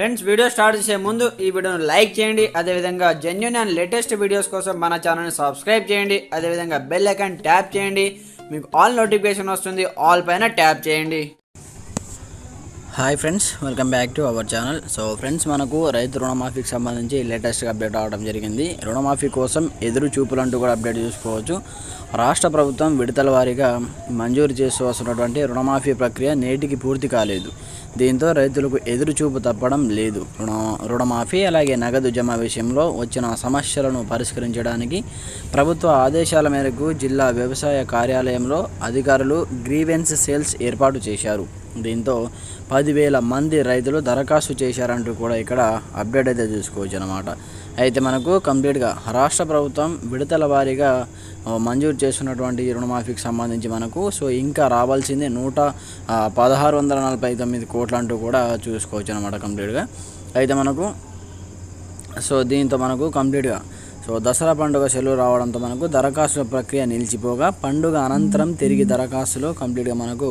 Friends video start చేసే ముందు ఈ వీడియోను లైక్ చేయండి. అదేవిధంగా జెన్యున్ అండ్ లేటెస్ట్ వీడియోస్ కోసం మన ఛానల్ని సబ్స్క్రైబ్ చేయండి. అదేవిధంగా బెల్ ఐకాన్ ట్యాప్ చేయండి. మీకు ఆల్ నోటిఫికేషన్ వస్తుంది. ఆల్ పైన ట్యాప్ చేయండి. Hi friends welcome back to our channel so friends మనకు రైతు రుణమాఫీకి సంబంధించి లేటెస్ట్గా అప్డేట్ అవడం జరిగింది. రుణమాఫీ కోసం ఎదురు చూపులు అంటూ కూడా అప్డేట్ చూసుకోవచ్చు. రాష్ట్ర ప్రభుత్వం విడతల వారీగా మంజూరు చేసుకోవాల్సినటువంటి రుణమాఫీ ప్రక్రియ నేటికి పూర్తి కాలేదు. దీంతో రైతులకు ఎదురు చూపు తప్పడం లేదు. రుణ రుణమాఫీ అలాగే నగదు జమ విషయంలో వచ్చిన సమస్యలను పరిష్కరించడానికి ప్రభుత్వ ఆదేశాల మేరకు జిల్లా వ్యవసాయ కార్యాలయంలో అధికారులు గ్రీవెన్స్ సేల్స్ ఏర్పాటు చేశారు. దీంతో పదివేల మంది రైతులు దరఖాస్తు చేశారంటూ కూడా ఇక్కడ అప్డేట్ అయితే చూసుకోవచ్చు అనమాట అయితే మనకు కంప్లీట్గా రాష్ట్ర ప్రభుత్వం విడతల వారీగా మంజూరు చేస్తున్నటువంటి రుణమాఫీకి సంబంధించి మనకు సో ఇంకా రావాల్సింది నూట పదహారు వందల నలభై తొమ్మిది కోట్లు అంటూ కూడా చూసుకోవచ్చు అనమాట కంప్లీట్గా. అయితే మనకు సో దీంతో మనకు కంప్లీట్గా సో దసరా పండుగ సెలవు రావడంతో మనకు దరఖాస్తుల ప్రక్రియ నిలిచిపోగా పండుగ అనంతరం తిరిగి దరఖాస్తులు కంప్లీట్గా మనకు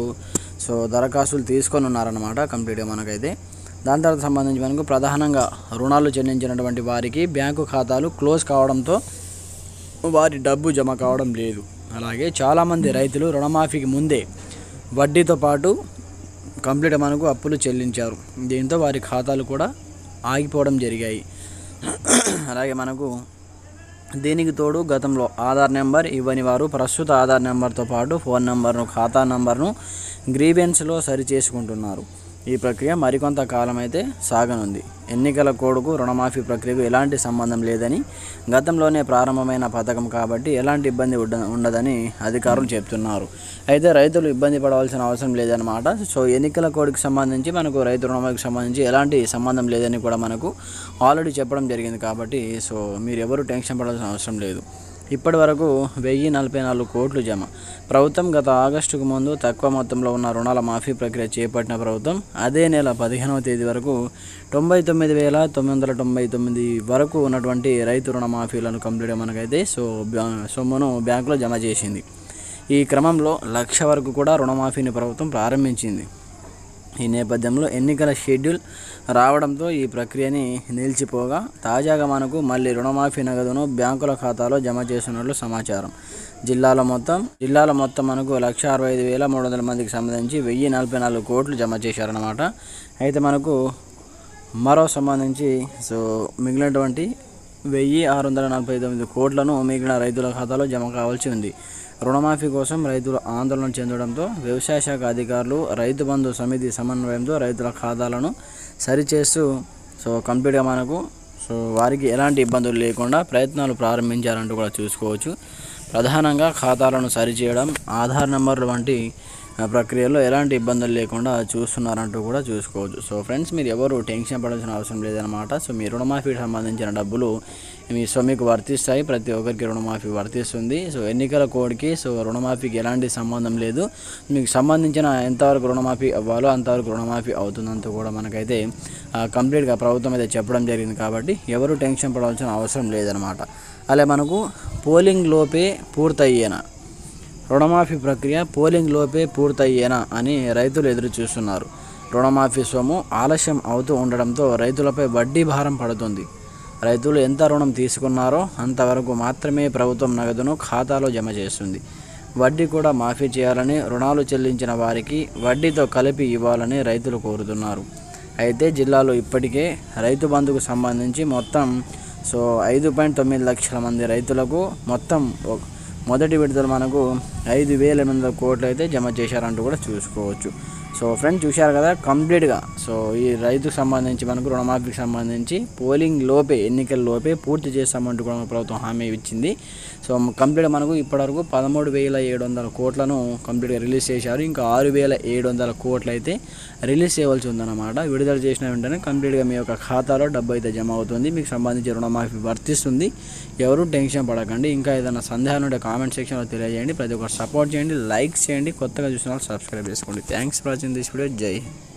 సో దరఖాస్తులు తీసుకొని ఉన్నారన్నమాట కంప్లీట్గా మనకైతే. దాని తర్వాత సంబంధించి మనకు ప్రధానంగా రుణాలు చెల్లించినటువంటి వారికి బ్యాంకు ఖాతాలు క్లోజ్ కావడంతో వారి డబ్బు జమ కావడం లేదు. అలాగే చాలామంది రైతులు రుణమాఫీకి ముందే వడ్డీతో పాటు కంప్లీట్ మనకు అప్పులు చెల్లించారు. దీంతో వారి ఖాతాలు కూడా ఆగిపోవడం జరిగాయి. అలాగే మనకు దీనికి తోడు గతంలో ఆధార్ నెంబర్ ఇవ్వని వారు ప్రస్తుత ఆధార్ నెంబర్తో పాటు ఫోన్ నెంబర్ను ఖాతా నెంబర్ను గ్రీవెన్స్లో సరిచేసుకుంటున్నారు. ఈ ప్రక్రియ మరికొంత కాలం అయితే సాగనుంది. ఎన్నికల కోడ్కు రుణమాఫీ ప్రక్రియకు ఎలాంటి సంబంధం లేదని గతంలోనే ప్రారంభమైన పథకం కాబట్టి ఎలాంటి ఇబ్బంది ఉండ- ఉండదని అధికారులు చెప్తున్నారు. అయితే రైతులు ఇబ్బంది పడవలసిన అవసరం లేదన్నమాట. సో ఎన్నికల కోడ్కి సంబంధించి మనకు రైతు రుణమాఫీకి సంబంధించి ఎలాంటి సంబంధం లేదని కూడా మనకు ఆల్రెడీ చెప్పడం జరిగింది కాబట్టి సో మీరు ఎవరు టెన్షన్ పడాల్సిన అవసరం లేదు. ఇప్పటి వరకు వెయ్యి నలభై నాలుగు కోట్లు జమ. ప్రభుత్వం గత ఆగస్టుకు ముందు తక్కువ మొత్తంలో ఉన్న రుణాల మాఫీ ప్రక్రియ చేపట్టిన ప్రభుత్వం అదే నెల పదిహేనవ తేదీ వరకు తొంభై తొమ్మిది వేల తొమ్మిది వందల తొంభై తొమ్మిది వరకు ఉన్నటువంటి రైతు రుణ మాఫీలను కంప్లీట్ మనకైతే సో సొమ్మును బ్యాంకులో జమ చేసింది. ఈ క్రమంలో లక్ష వరకు కూడా రుణమాఫీని ప్రభుత్వం ప్రారంభించింది. ఈ నేపథ్యంలో ఎన్నికల షెడ్యూల్ రావడంతో ఈ ప్రక్రియని నిలిచిపోగా తాజాగా మనకు మళ్ళీ రుణమాఫీ నగదును బ్యాంకుల ఖాతాలో జమ చేస్తున్నట్లు సమాచారం. జిల్లాలో మొత్తం జిల్లాలో మొత్తం మనకు లక్ష అరవై ఐదు వేల మూడు వందల మందికి సంబంధించి వెయ్యి నలభై నాలుగు కోట్లు జమ చేశారన్నమాట. అయితే మనకు మరో సంబంధించి సో మిగిలినటువంటి వెయ్యి ఆరు వందల నలభై తొమ్మిది కోట్లను మిగిలిన రైతుల ఖాతాలో జమ కావాల్సి ఉంది. రుణమాఫీ కోసం రైతులు ఆందోళన చెందడంతో వ్యవసాయ శాఖ అధికారులు రైతు బంధు సమితి సమన్వయంతో రైతుల ఖాతాలను సరిచేస్తూ సో కంప్లీట్గా మనకు సో వారికి ఎలాంటి ఇబ్బందులు లేకుండా ప్రయత్నాలు ప్రారంభించారంటూ కూడా చూసుకోవచ్చు. ప్రధానంగా ఖాతాలను సరిచేయడం ఆధార్ నెంబర్లు వంటి ప్రక్రియలో ఎలాంటి ఇబ్బందులు లేకుండా చూస్తున్నారంటూ కూడా చూసుకోవచ్చు. సో ఫ్రెండ్స్ మీరు ఎవరు టెన్షన్ పడాల్సిన అవసరం లేదనమాట సో మీ రుణమాఫీకి సంబంధించిన డబ్బులు మీ సో మీకు వర్తిస్తాయి. ప్రతి ఒక్కరికి రుణమాఫీ వర్తిస్తుంది. సో ఎన్నికల కోడ్కి సో రుణమాఫీకి ఎలాంటి సంబంధం లేదు. మీకు సంబంధించిన ఎంతవరకు రుణమాఫీ అవ్వాలో అంతవరకు రుణమాఫీ అవుతుందంటూ కూడా మనకైతే కంప్లీట్గా ప్రభుత్వం అయితే చెప్పడం జరిగింది కాబట్టి ఎవరు టెన్షన్ పడాల్సిన అవసరం లేదనమాట అలా మనకు పోలింగ్ లోపే పూర్తయ్యేనా? రుణమాఫీ ప్రక్రియ పోలింగ్ లోపే పూర్తయ్యేనా అని రైతులు ఎదురుచూస్తున్నారు. రుణమాఫీ సొమ్ము ఆలస్యం అవుతూ ఉండడంతో రైతులపై వడ్డీ భారం పడుతుంది. రైతులు ఎంత రుణం తీసుకున్నారో అంతవరకు మాత్రమే ప్రభుత్వం నగదును ఖాతాలో జమ చేస్తుంది. వడ్డీ కూడా మాఫీ చేయాలని రుణాలు చెల్లించిన వారికి వడ్డీతో కలిపి ఇవ్వాలని రైతులు కోరుతున్నారు. అయితే జిల్లాలో ఇప్పటికే రైతు బంధుకు సంబంధించి మొత్తం సో ఐదు పాయింట్ తొమ్మిది లక్షల మంది రైతులకు మొత్తం మొదటి విడతలు మనకు ఐదు వేల ఎనిమిది వందల కోట్లు అయితే జమ చేశారంటూ కూడా చూసుకోవచ్చు. సో ఫ్రెండ్స్ చూశారు కదా కంప్లీట్గా. సో ఈ రైతుకు సంబంధించి మనకు రుణమాఫీకి సంబంధించి పోలింగ్ లోపే ఎన్నికల లోపే పూర్తి చేస్తామంటూ కూడా ప్రభుత్వం హామీ ఇచ్చింది. సో కంప్లీట్గా మనకు ఇప్పటివరకు పదమూడు వేల ఏడు వందల కోట్లను కంప్లీట్గా రిలీజ్ చేశారు. ఇంకా ఆరు వేల ఏడు వందల కోట్లు అయితే రిలీజ్ చేయవలసి ఉందన్నమాట. విడుదల చేసిన వెంటనే కంప్లీట్గా మీ యొక్క ఖాతాలో డబ్బు అయితే జమ అవుతుంది. మీకు సంబంధించి రుణమాఫీ వర్తిస్తుంది. ఎవరు టెన్షన్ పడకండి. ఇంకా ఏదైనా సందేహాలు ఉంటే కామెంట్ సెక్షన్లో తెలియజేయండి. ప్రతి ఒక్కరు సపోర్ట్ చేయండి. లైక్ చేయండి. కొత్తగా చూసిన వాళ్ళు సబ్స్క్రైబ్ చేసుకోండి. Thanks for watching. in this video. Jai.